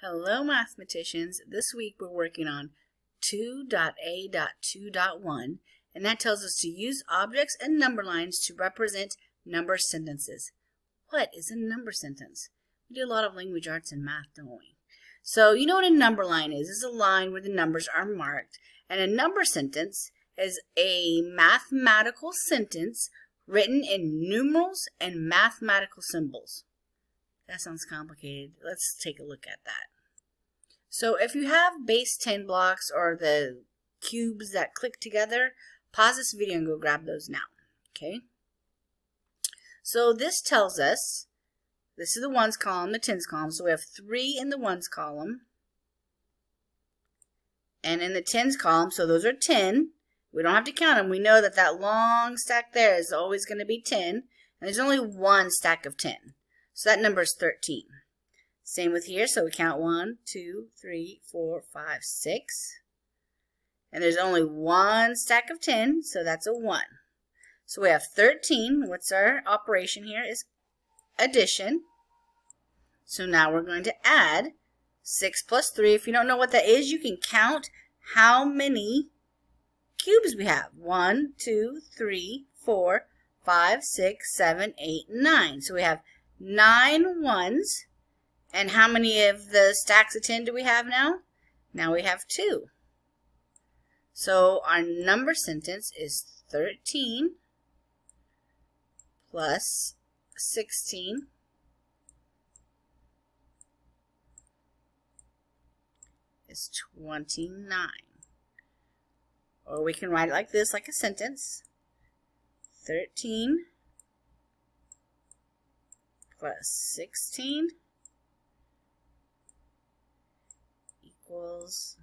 Hello mathematicians, this week we're working on 2.a.2.1 and that tells us to use objects and number lines to represent number sentences. What is a number sentence? We do a lot of language arts and math, don't we? So you know what a number line is. It's a line where the numbers are marked and a number sentence is a mathematical sentence written in numerals and mathematical symbols. That sounds complicated. Let's take a look at that. So if you have base 10 blocks or the cubes that click together, pause this video and go grab those now. Okay. So this tells us, this is the ones column, the tens column. So we have three in the ones column. And in the tens column, so those are 10. We don't have to count them. We know that that long stack there is always going to be 10. And there's only one stack of 10. So that number is 13. Same with here. So we count 1, 2, 3, 4, 5, 6. And there's only one stack of 10, so that's a 1. So we have 13. What's our operation here is addition. So now we're going to add 6 plus 3. If you don't know what that is, you can count how many cubes we have. 1, 2, 3, 4, 5, 6, 7, 8, 9. So we have nine ones. And how many of the stacks of 10 do we have now? Now we have two. So our number sentence is 13 plus 16 is 29. Or we can write it like this, like a sentence. 13 plus 16 equals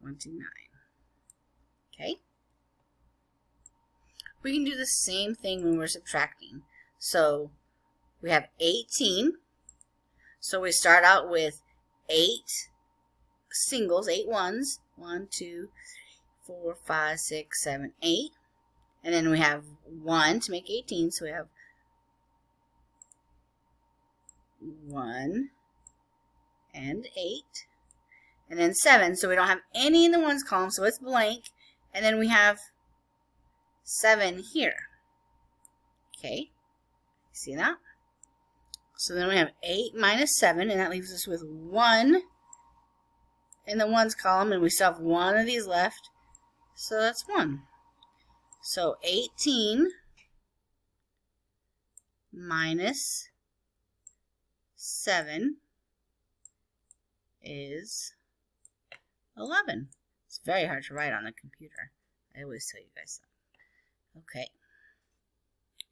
29. Okay? We can do the same thing when we're subtracting. So we have 18. So we start out with 8 singles, 8 ones. 1, 2, 4, 5, 6, 7, 8. And then we have 1 to make 18, so we have 1 and 8. And then 7, so we don't have any in the ones column, so it's blank. And then we have 7 here. Okay, see that? So then we have 8 minus 7, and that leaves us with 1 in the ones column, and we still have one of these left. So that's 1. So 18 minus 7 is 11. It's very hard to write on the computer. I always tell you guys that. Okay.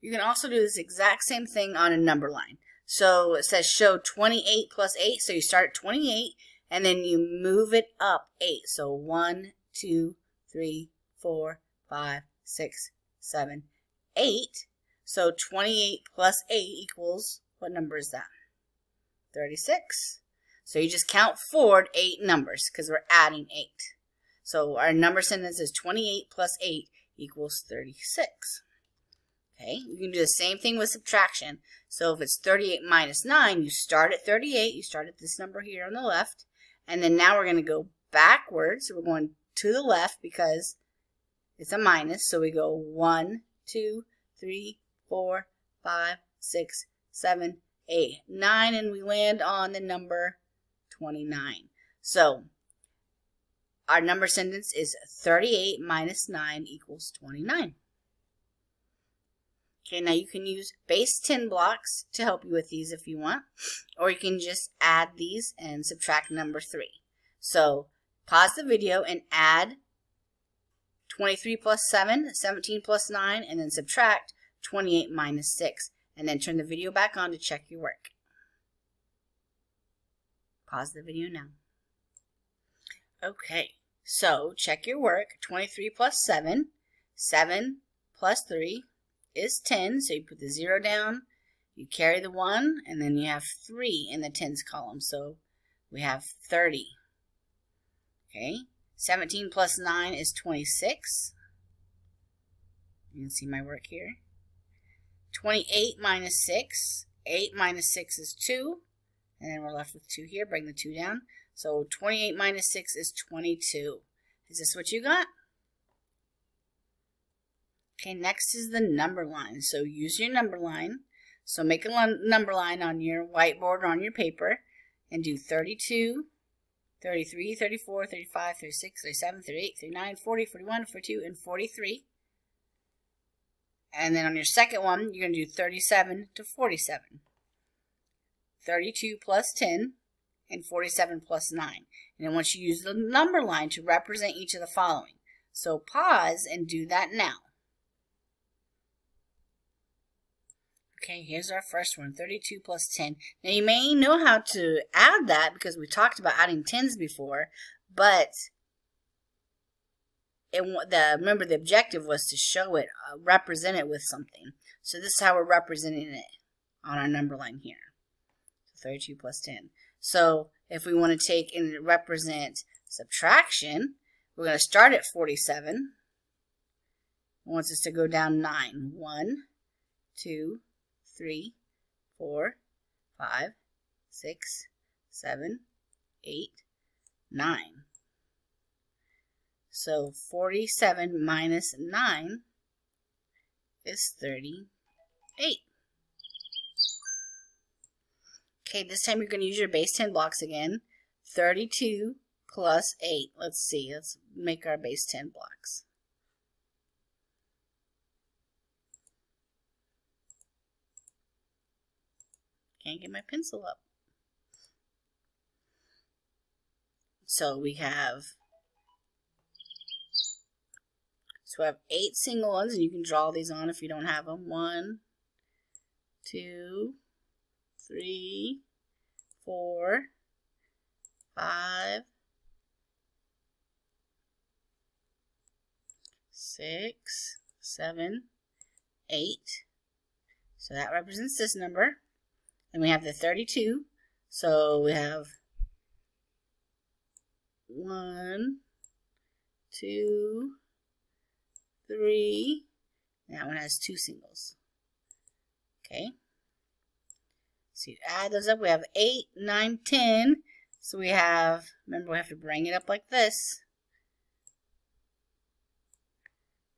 You can also do this exact same thing on a number line. So it says show 28 plus 8. So you start at 28 and then you move it up 8. So 1, 2, 3, 4, 5, 6, 7, 8. So 28 plus 8 equals, what number is that? 36. So you just count forward 8 numbers because we're adding 8. So our number sentence is 28 plus 8 equals 36. Okay, you can do the same thing with subtraction. So if it's 38 minus 9, you start at 38. You start at this number here on the left. And then now we're going to go backwards. We're going to the left because it's a minus. So we go 1, 2, 3, 4, 5, 6, 7, 8, 9, and we land on the number 29. So our number sentence is 38 minus 9 equals 29. Okay, now you can use base 10 blocks to help you with these if you want, or you can just add these and subtract number 3. So pause the video and add 23 plus 7, 17 plus 9, and then subtract 28 minus 6. And then turn the video back on to check your work. Pause the video now. Okay, so check your work. 23 plus 7, 7 plus 3 is 10. So you put the 0 down, you carry the 1, and then you have 3 in the tens column. So we have 30. Okay, 17 plus 9 is 26. You can see my work here. 28 minus 6 8 minus 6 is 2. And then we're left with 2 here. Bring the 2 down. So 28 minus 6 is 22. Is this what you got? Okay, next is the number line. So use your number line. So make a number line on your whiteboard or on your paper and do 32, 33, 34, 35, 36, 37, 38, 39, 40, 41, 42, and 43. And then on your second one, you're going to do 37 to 47. 32 plus 10 and 47 plus 9. And then once you use the number line to represent each of the following. So pause and do that now. Okay, here's our first one, 32 plus 10. Now you may know how to add that because we talked about adding tens before, but it, the remember the objective was to show it, uh, represent it with something. So this is how we're representing it on our number line here. 32 plus 10. So if we want to take and represent subtraction, we're going to start at 47. It wants us to go down 9. 1, 2, 3, 4, 5, 6, 7, 8, 9. So 47 minus 9 is 38. Okay, this time you're going to use your base 10 blocks again. 32 plus 8. Let's see. Let's make our base 10 blocks. Can't get my pencil up. So we have so we have eight single ones, and you can draw these on if you don't have them. One, two, three, four, five, six, seven, eight. So that represents this number. And we have the 32. So we have one, two, three. That one has two singles. Okay. So you add those up. We have 8, 9, 10. So we have, remember we have to bring it up like this.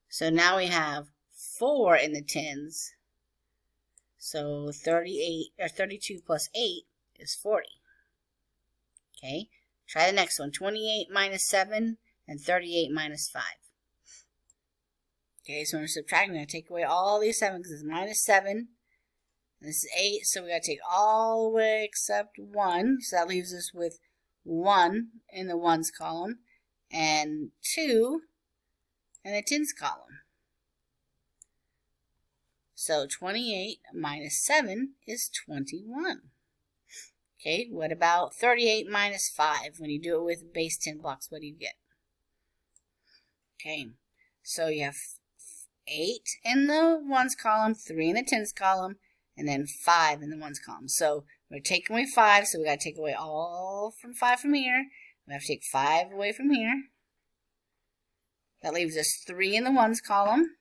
So now we have 4 in the tens. So 38 or 32 plus 8 is 40. Okay, try the next one. 28 minus 7 and 38 minus 5. Okay, so when we're subtracting, we're going to take away all these 7 because it's minus 7. This is 8, so we got to take all the way except 1. So that leaves us with 1 in the 1s column and 2 in the 10s column. So 28 minus 7 is 21. Okay, what about 38 minus 5? When you do it with base 10 blocks, what do you get? Okay, so you have 8 in the 1s column, 3 in the 10s column, and then 5 in the 1s column. So we're taking away 5, so we got to take away all from 5 from here. We have to take 5 away from here. That leaves us 3 in the 1s column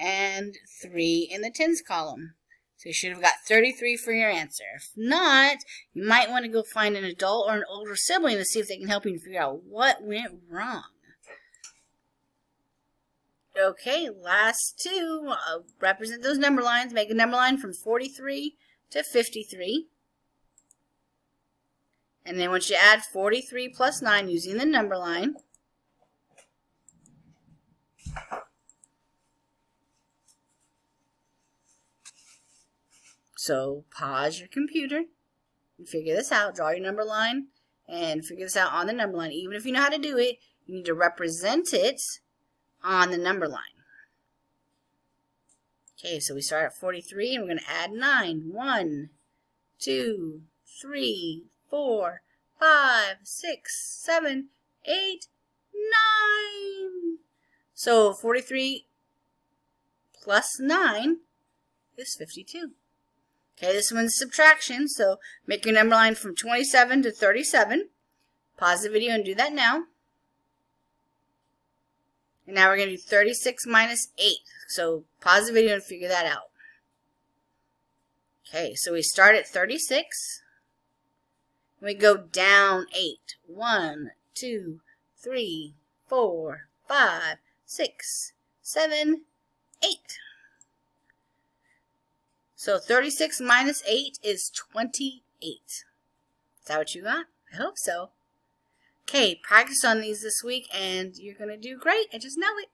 and 3 in the tens column. So you should have got 33 for your answer. If not, you might want to go find an adult or an older sibling to see if they can help you figure out what went wrong. Okay, last two. Uh, represent those number lines. Make a number line from 43 to 53. And then once you add 43 plus 9 using the number line, So pause your computer and figure this out. Draw your number line and figure this out on the number line. Even if you know how to do it, you need to represent it on the number line. Okay, so we start at 43 and we're going to add 9. 1, 2, 3, 4, 5, 6, 7, 8, 9. So 43 plus 9 is 52. Okay, this one's subtraction, so make your number line from 27 to 37. Pause the video and do that now. And now we're going to do 36 minus 8. So pause the video and figure that out. Okay, so we start at 36. We go down 8. 1, 2, 3, 4, 5, 6, 7, 8. So 36 minus 8 is 28. Is that what you got? I hope so. Okay, practice on these this week and you're going to do great. I just know it.